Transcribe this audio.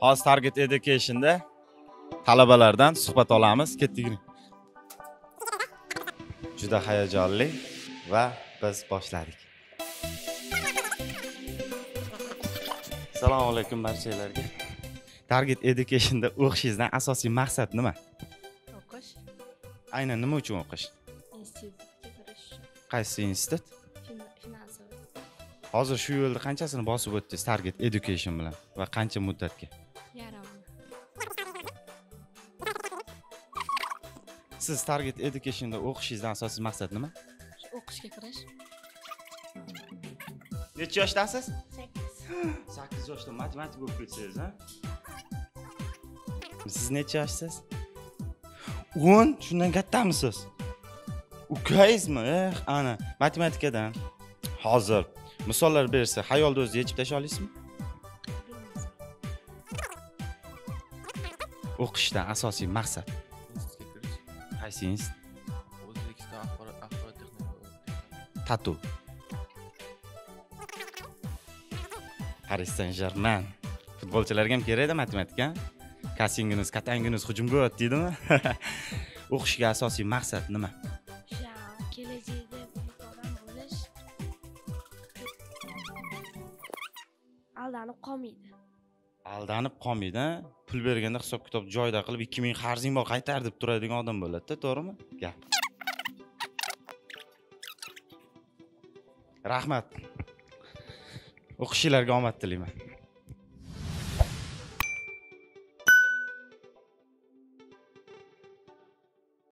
hozir target educationda talabalardan suhbat olamiz. Ketdik. Juda hayajonli va biz boshladik. Assalomu alaykum barchalarga target educationda o'qishingizdan asosiy maqsad nima? O'qish. Aynan nima uchun o'qish? Institutga kirish. Qaysi institut? Hozir shu yo'lda qanchasini bosib o'tdingiz target education bilan va qancha muddatga siz target educationda o'qishingizdan asosiy maqsad nima? O'qishga kirish. Necha yoshdasiz? Sakkiz. Sakkiz yoshda matematik bo'lib ketsangiz a siz necha yoshsiz o'n. Shundan kattamisiz ukangizmi eh ana matematikadan. Hozir. Misollar bersa xayolni o'zida yechib tashlay olasizmi? O'qishdan asosiy maqsad kirish qaysi institut o'zbekiston axborot axborot tatu. Paris saint germain futbolchilarga ham kerakda matematika. Kassingingiz katangingiz hujumga o't deydimi? O'qishga asosiy maqsad nima? Kelajakda odam bo'lish. Aldanib qolmaydi. Aldanib qolmaydi a? pul berganda hisob kitob joyida qilib ikki ming qarzing bor qaytar deb turadigan odam bo'ladida to'g'rimi? Gap. Rahmat. O'qishinglarga omad tilayman.